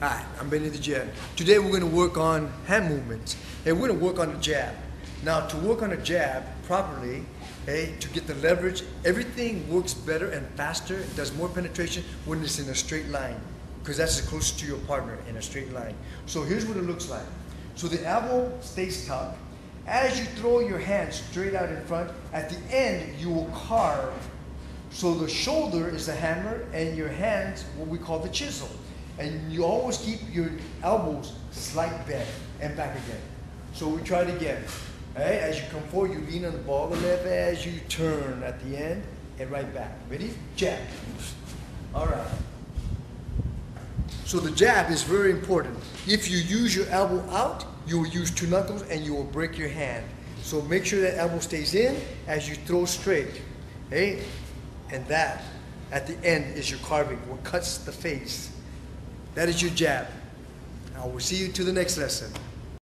Hi, I'm Benny the Jab. Today we're going to work on hand movements. And we're going to work on the jab. Now, to work on a jab properly, hey, to get the leverage, everything works better and faster, it does more penetration when it's in a straight line. Because that's as close to your partner in a straight line. So here's what it looks like. So the elbow stays tucked. As you throw your hand straight out in front, at the end you will carve. So the shoulder is the hammer and your hands what we call the chisel. And you always keep your elbows slight bend and back again. So we try it again. Alright, as you come forward, you lean on the ball of the left as you turn at the end and right back. Ready? Jab. Alright. So the jab is very important. If you use your elbow out, you will use two knuckles and you will break your hand. So make sure that elbow stays in as you throw straight. Okay? And that at the end is your carving, what cuts the face. That is your jab. I will see you to the next lesson.